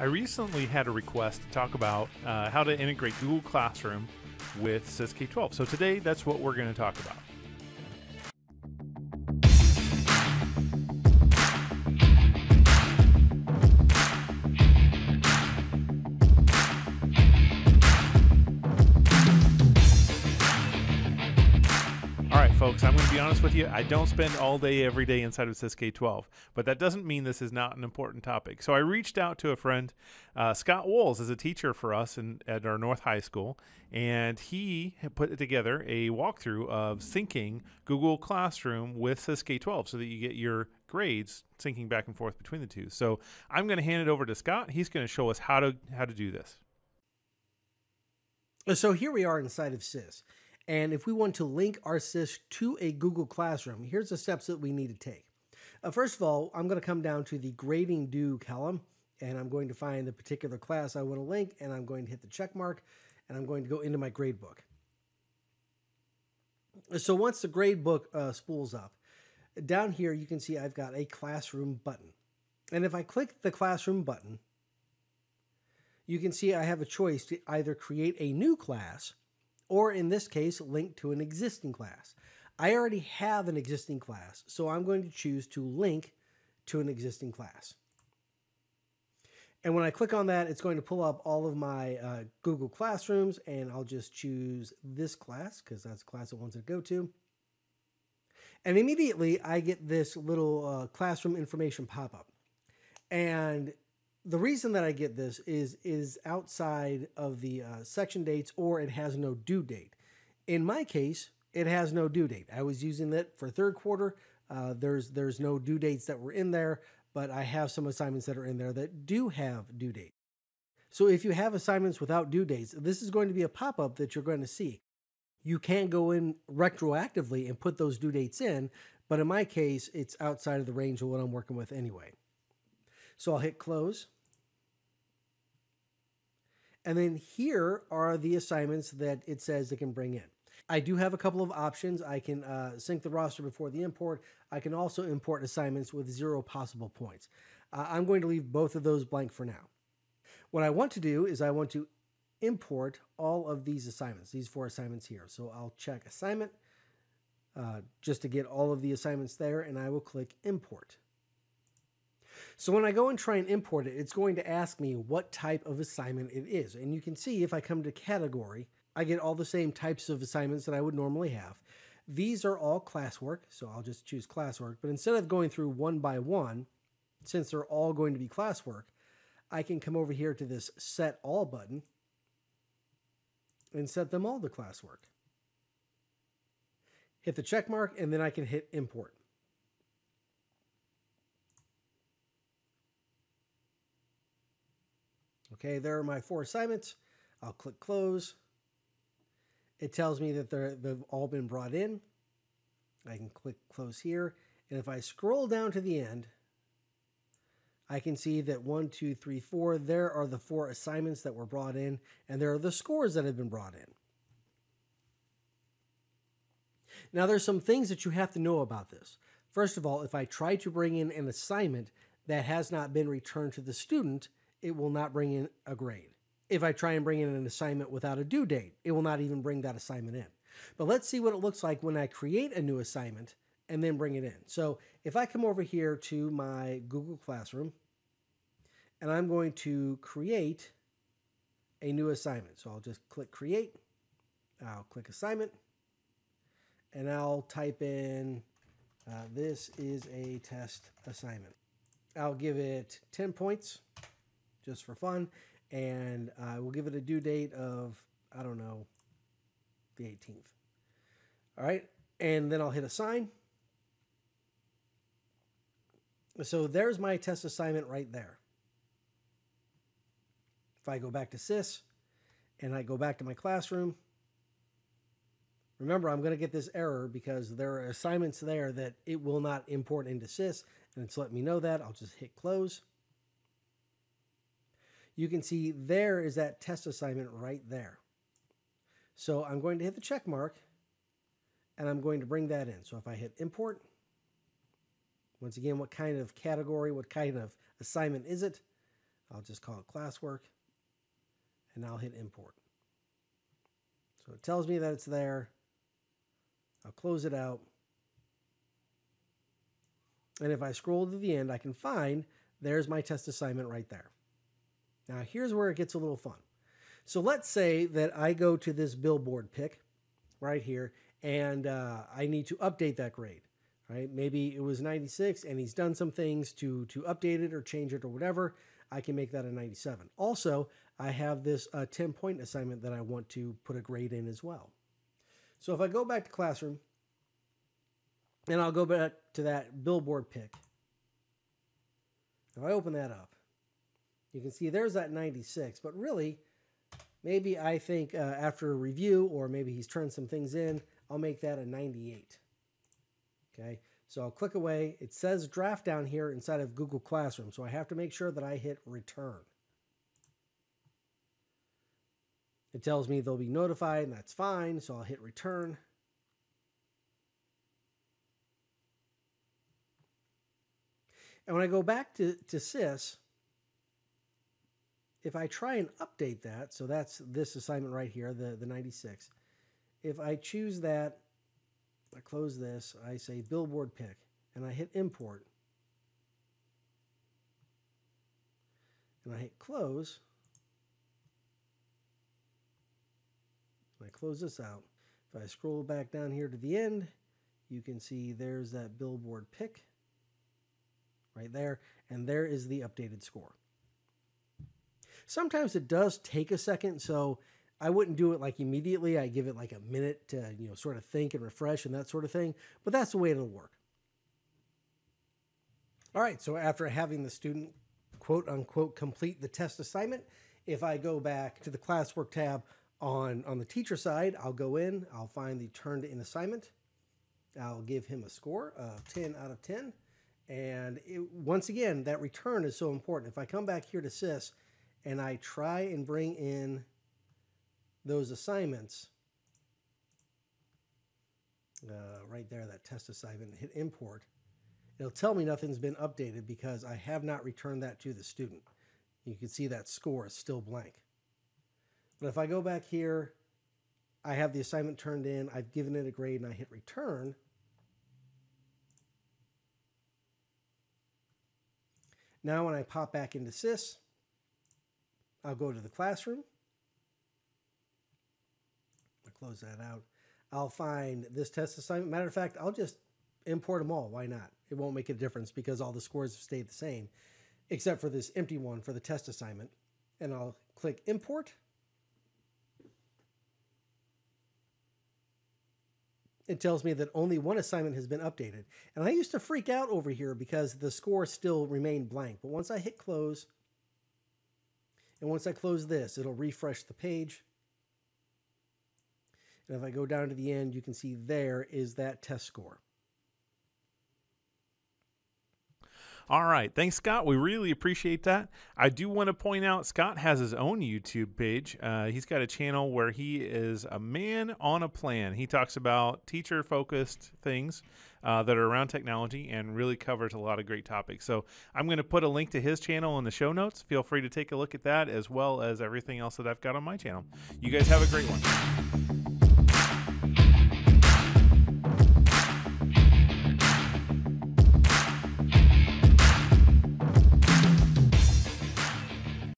I recently had a request to talk about uh, how to integrate Google Classroom with SISK12. So today, that's what we're going to talk about. I'm going to be honest with you. I don't spend all day every day inside of SISK12, but that doesn't mean this is not an important topic. So I reached out to a friend. Uh, Scott Wolz is a teacher for us in, at our North High School, and he put together a walkthrough of syncing Google Classroom with SISK12 so that you get your grades syncing back and forth between the two. So I'm going to hand it over to Scott. He's going to show us how to how to do this. So here we are inside of SIS. And if we want to link our SIS to a Google Classroom, here's the steps that we need to take. Uh, first of all, I'm going to come down to the grading due column and I'm going to find the particular class I want to link and I'm going to hit the check mark and I'm going to go into my gradebook. So once the gradebook uh, spools up, down here you can see I've got a classroom button. And if I click the classroom button, you can see I have a choice to either create a new class or in this case, link to an existing class. I already have an existing class, so I'm going to choose to link to an existing class. And when I click on that, it's going to pull up all of my uh, Google Classrooms, and I'll just choose this class because that's the class it wants to go to. And immediately I get this little uh, classroom information pop up. And the reason that I get this is is outside of the uh, section dates or it has no due date. In my case, it has no due date. I was using it for third quarter. Uh, there's there's no due dates that were in there, but I have some assignments that are in there that do have due date. So if you have assignments without due dates, this is going to be a pop up that you're going to see. You can go in retroactively and put those due dates in, but in my case, it's outside of the range of what I'm working with anyway. So I'll hit close. And then here are the assignments that it says it can bring in. I do have a couple of options. I can uh, sync the roster before the import. I can also import assignments with zero possible points. Uh, I'm going to leave both of those blank for now. What I want to do is I want to import all of these assignments, these four assignments here. So I'll check assignment uh, just to get all of the assignments there, and I will click import. So when I go and try and import it, it's going to ask me what type of assignment it is. And you can see if I come to category, I get all the same types of assignments that I would normally have. These are all classwork, so I'll just choose classwork. But instead of going through one by one, since they're all going to be classwork, I can come over here to this set all button and set them all to classwork. Hit the check mark and then I can hit import. Okay, there are my four assignments. I'll click close. It tells me that they've all been brought in. I can click close here. And if I scroll down to the end, I can see that one, two, three, four, there are the four assignments that were brought in, and there are the scores that have been brought in. Now, there's some things that you have to know about this. First of all, if I try to bring in an assignment that has not been returned to the student, it will not bring in a grade. If I try and bring in an assignment without a due date, it will not even bring that assignment in. But let's see what it looks like when I create a new assignment and then bring it in. So if I come over here to my Google Classroom and I'm going to create a new assignment. So I'll just click create, I'll click assignment, and I'll type in uh, this is a test assignment. I'll give it 10 points just for fun. And uh, we'll give it a due date of, I don't know, the 18th. All right. And then I'll hit assign. So there's my test assignment right there. If I go back to SIS and I go back to my classroom, remember I'm going to get this error because there are assignments there that it will not import into SIS and it's letting me know that. I'll just hit close you can see there is that test assignment right there. So I'm going to hit the check mark and I'm going to bring that in. So if I hit import, once again, what kind of category, what kind of assignment is it? I'll just call it classwork and I'll hit import. So it tells me that it's there. I'll close it out. And if I scroll to the end, I can find there's my test assignment right there. Now, here's where it gets a little fun. So let's say that I go to this billboard pick right here and uh, I need to update that grade. Right? Maybe it was 96 and he's done some things to, to update it or change it or whatever. I can make that a 97. Also, I have this uh, 10 point assignment that I want to put a grade in as well. So if I go back to classroom and I'll go back to that billboard pick. If I open that up, you can see there's that 96, but really, maybe I think uh, after a review or maybe he's turned some things in, I'll make that a 98. Okay, so I'll click away. It says draft down here inside of Google Classroom, so I have to make sure that I hit return. It tells me they'll be notified, and that's fine, so I'll hit return. And when I go back to, to SIS, if I try and update that, so that's this assignment right here, the, the 96. If I choose that, I close this, I say billboard pick, and I hit import. And I hit close. And I close this out. If I scroll back down here to the end, you can see there's that billboard pick right there, and there is the updated score. Sometimes it does take a second, so I wouldn't do it like immediately. I give it like a minute to, you know, sort of think and refresh and that sort of thing, but that's the way it'll work. All right, so after having the student quote unquote complete the test assignment, if I go back to the classwork tab on, on the teacher side, I'll go in, I'll find the turned in assignment. I'll give him a score of 10 out of 10. And it, once again, that return is so important. If I come back here to SIS and I try and bring in those assignments, uh, right there, that test assignment, hit import, it'll tell me nothing's been updated because I have not returned that to the student. You can see that score is still blank. But if I go back here, I have the assignment turned in, I've given it a grade, and I hit return, Now when I pop back into SIS, I'll go to the classroom. I'll close that out. I'll find this test assignment. Matter of fact, I'll just import them all. Why not? It won't make a difference because all the scores have stayed the same, except for this empty one for the test assignment. And I'll click import. it tells me that only one assignment has been updated. And I used to freak out over here because the score still remained blank. But once I hit close, and once I close this, it'll refresh the page. And if I go down to the end, you can see there is that test score. All right. Thanks, Scott. We really appreciate that. I do want to point out Scott has his own YouTube page. Uh, he's got a channel where he is a man on a plan. He talks about teacher focused things uh, that are around technology and really covers a lot of great topics. So I'm going to put a link to his channel in the show notes. Feel free to take a look at that as well as everything else that I've got on my channel. You guys have a great one.